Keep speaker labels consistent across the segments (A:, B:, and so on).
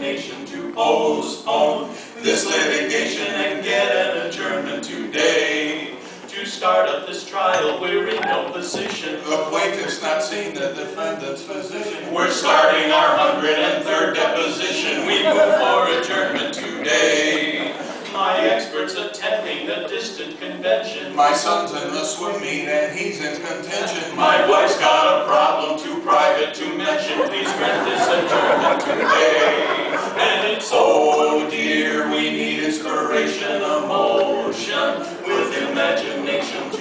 A: imagination to postpone this litigation and get an adjournment today. To start up this trial, we're in no position.
B: The plaintiff's not seen the defendant's position.
A: We're starting our hundred and third deposition. We move for adjournment today. My expert's attending a distant convention.
B: My son's in the swim meet and he's in contention.
A: My wife's got a problem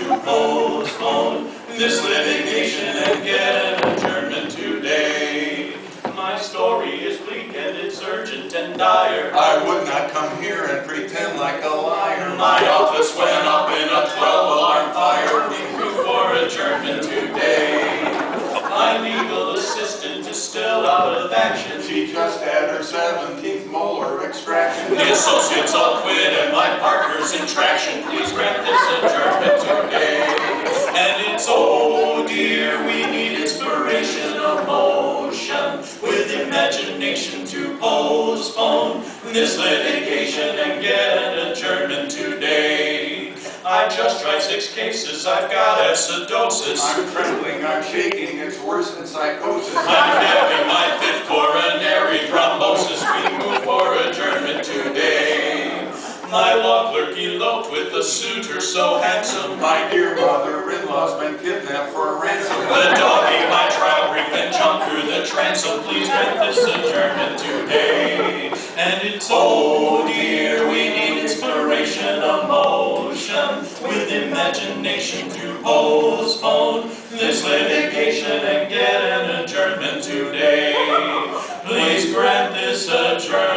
A: to postpone this litigation and get an adjournment today. My story is bleak and it's urgent and dire.
B: I would not come here and pretend like a liar.
A: My office went up in a 12-alarm fire. We move for adjournment today. My legal assistant is still out of action.
B: She just had her seventeenth molar extraction.
A: The associates all quit and my partner's in traction. Please grant this adjournment with imagination to postpone this litigation and get an adjournment today. I just tried six cases, I've got acidosis.
B: I'm trembling, I'm shaking, it's worse than psychosis.
A: I'm having my fifth coronary thrombosis. We move for adjournment today. My law clerk eloped with a suitor so handsome.
B: My dear mother-in-law's been kidnapped for a ransom.
A: The doggy, my Junker, the transom. Please grant this adjournment today. And it's, oh dear, we need inspiration, emotion, with imagination to postpone this litigation and get an adjournment today. Please grant this adjournment